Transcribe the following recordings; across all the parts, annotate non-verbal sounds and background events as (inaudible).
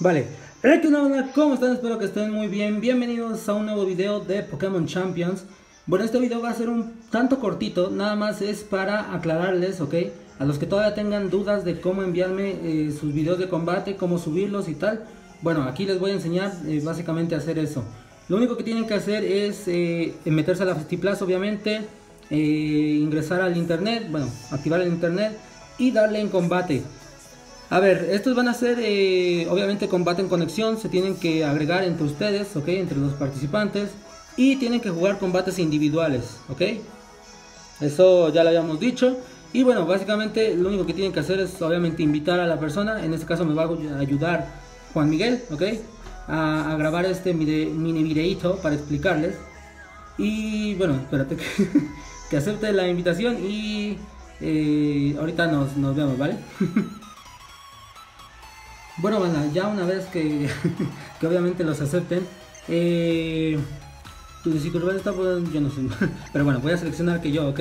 Vale, ¿qué onda? ¿Cómo están? Espero que estén muy bien. Bienvenidos a un nuevo video de Pokémon Champions. Bueno, este video va a ser un tanto cortito, nada más es para aclararles, ¿ok? A los que todavía tengan dudas de cómo enviarme eh, sus videos de combate, cómo subirlos y tal. Bueno, aquí les voy a enseñar eh, básicamente a hacer eso. Lo único que tienen que hacer es eh, meterse a la Festiplaza, obviamente, ingresar al internet, bueno, activar el internet y darle en combate. A ver, estos van a ser eh, obviamente combate en conexión, se tienen que agregar entre ustedes, ok, entre los participantes y tienen que jugar combates individuales, ok. Eso ya lo habíamos dicho. Y bueno, básicamente lo único que tienen que hacer es obviamente invitar a la persona, en este caso me va a ayudar Juan Miguel, ok, a, grabar este mini videito para explicarles. Y bueno, espérate (laughs) que, acepte la invitación y eh, ahorita nos, nos vemos, ¿vale? (laughs) Bueno, bueno, ya una vez que, (laughs) que obviamente los acepten, eh, tu dificultad está, pues, yo no sé, pero bueno, voy a seleccionar que yo, ¿ok?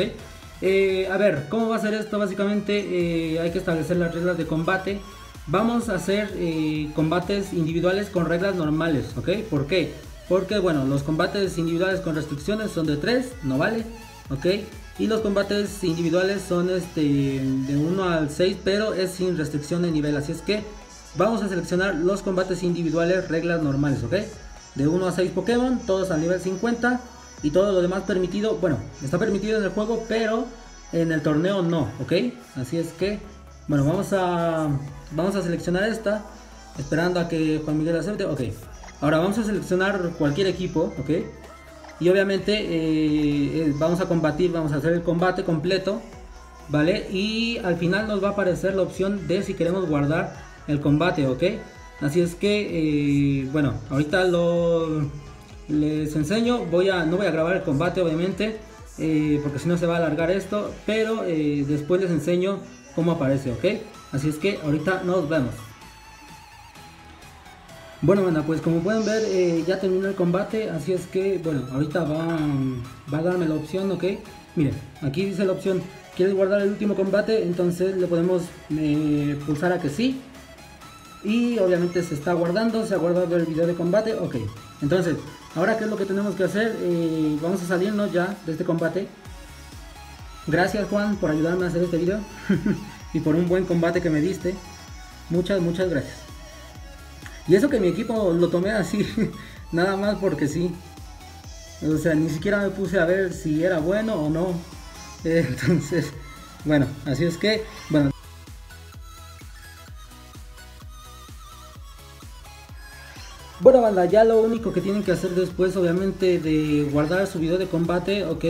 Eh, a ver, ¿cómo va a ser esto? Básicamente eh, hay que establecer las reglas de combate. Vamos a hacer eh, combates individuales con reglas normales, ¿ok? ¿Por qué? Porque, bueno, los combates individuales con restricciones son de 3, no vale, ¿ok? Y los combates individuales son este, de 1 al 6, pero es sin restricción de nivel, así es que Vamos a seleccionar los combates individuales, reglas normales, ¿ok? De 1 a 6 Pokémon, todos al nivel 50 y todo lo demás permitido, bueno, está permitido en el juego, pero en el torneo no, ¿ok? Así es que, bueno, vamos a, vamos a seleccionar esta, esperando a que Juan Miguel acepte, ok. Ahora vamos a seleccionar cualquier equipo, ¿ok? Y obviamente eh, eh, vamos a combatir, vamos a hacer el combate completo, ¿vale? Y al final nos va a aparecer la opción de si queremos guardar el combate, ¿ok? Así es que, eh, bueno, ahorita lo les enseño. Voy a, no voy a grabar el combate, obviamente, porque si no se va a alargar esto. Pero después les enseño cómo aparece, ¿ok? Así es que ahorita nos vemos. Bueno, bueno, pues como pueden ver, ya terminó el combate. Así es que, bueno, ahorita va, va a darme la opción, ¿ok? Miren, aquí dice la opción. ¿Quieres guardar el último combate? Entonces le podemos pulsar a que sí y obviamente se está guardando, se ha guardado el video de combate, ok. Entonces, ahora qué es lo que tenemos que hacer, eh, vamos a salirnos ya de este combate. Gracias Juan por ayudarme a hacer este video (laughs) y por un buen combate que me diste. Muchas, muchas gracias. Y eso que mi equipo lo tomé así, (laughs) nada más porque sí. O sea, ni siquiera me puse a ver si era bueno o no. (laughs) Entonces, bueno, así es que, bueno, Bueno banda, ya lo único que tienen que hacer después obviamente de guardar su video de combate, ok,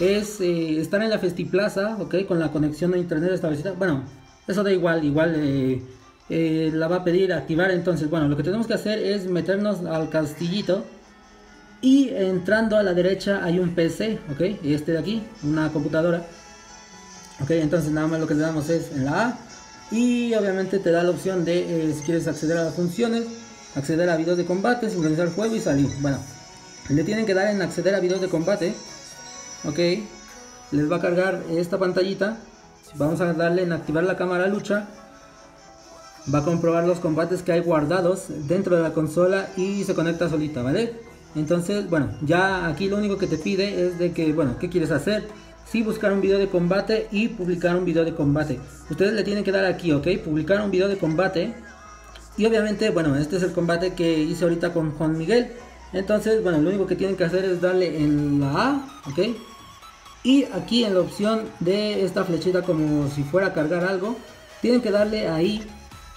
es eh, estar en la Festiplaza, ok, con la conexión a internet establecida. Bueno, eso da igual, igual eh, eh, la va a pedir activar. Entonces, bueno, lo que tenemos que hacer es meternos al castillito y entrando a la derecha hay un PC, ok, este de aquí, una computadora. Ok, entonces nada más lo que le damos es en la A y obviamente te da la opción de si quieres acceder a las funciones acceder a videos de combate, sincronizar el juego y salir. Bueno, le tienen que dar en acceder a videos de combate. Ok, les va a cargar esta pantallita. Vamos a darle en activar la cámara lucha. Va a comprobar los combates que hay guardados dentro de la consola y se conecta solita, ¿vale? Entonces, bueno, ya aquí lo único que te pide es de que, bueno, ¿qué quieres hacer? Sí, buscar un video de combate y publicar un video de combate. Ustedes le tienen que dar aquí, ¿ok? Publicar un video de combate y obviamente, bueno, este es el combate que hice ahorita con Juan Miguel. Entonces, bueno, lo único que tienen que hacer es darle en la A, ¿ok? Y aquí en la opción de esta flechita como si fuera a cargar algo, tienen que darle ahí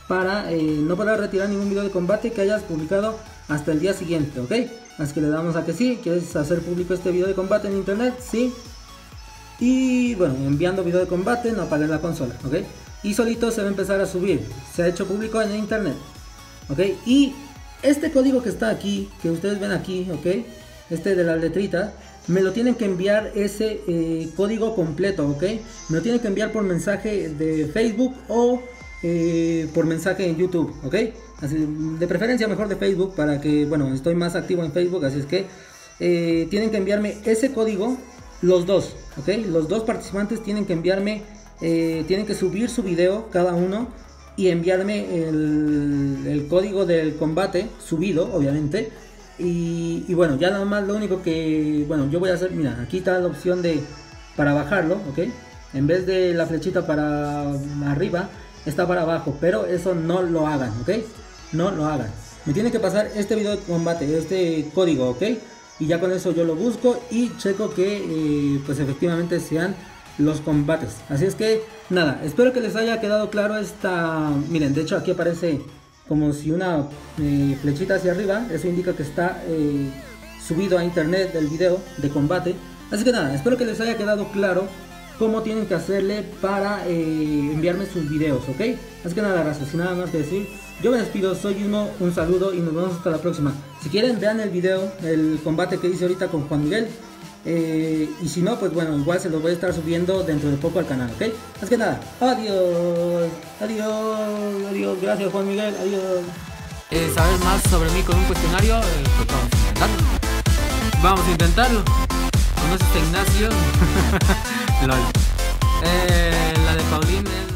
para eh, no poder retirar ningún video de combate que hayas publicado hasta el día siguiente, ¿ok? Así que le damos a que sí, quieres hacer público este video de combate en internet, sí. Y bueno, enviando video de combate, no apagues la consola, ¿ok? y solito se va a empezar a subir. Se ha hecho público en internet. ¿Ok? Y este código que está aquí, que ustedes ven aquí, ¿ok? Este de la letrita, me lo tienen que enviar ese eh, código completo, ¿ok? Me lo tienen que enviar por mensaje de Facebook o eh, por mensaje en YouTube, ¿ok? De preferencia mejor de Facebook para que, bueno, estoy más activo en Facebook, así es que eh, tienen que enviarme ese código, los dos, ¿ok? Los dos participantes tienen que enviarme, tienen que subir su video cada uno y enviarme el, código del combate subido, obviamente. Y, bueno, ya nada más lo único que, bueno, yo voy a hacer, mira, aquí está la opción de para bajarlo, ¿ok? En vez de la flechita para arriba, está para abajo, pero eso no lo hagan, ¿ok? No lo hagan. Me tiene que pasar este video de combate, este código, ¿ok? Y ya con eso yo lo busco y checo que eh, pues efectivamente sean los combates. Así es que nada, espero que les haya quedado claro esta... Miren, de hecho aquí aparece como si una eh, flechita hacia arriba, eso indica que está eh, subido a internet el video de combate. Así que nada, espero que les haya quedado claro cómo tienen que hacerle para eh, enviarme sus videos, ¿ok? Así que nada, gracias, sin nada más que decir. Yo me despido, soy Ismo, un saludo y nos vemos hasta la próxima. Si quieren, vean el video, el combate que hice ahorita con Juan Miguel. Eh, y si no, pues bueno, igual se los voy a estar subiendo dentro de poco al canal, ¿ok? Así que nada, adiós, adiós, adiós, gracias Juan Miguel, adiós. Eh, saber más sobre mí con un cuestionario, pues vamos a intentarlo. Vamos a intentarlo. ¿Conoces Ignacio? (laughs) Eh, la de Paulina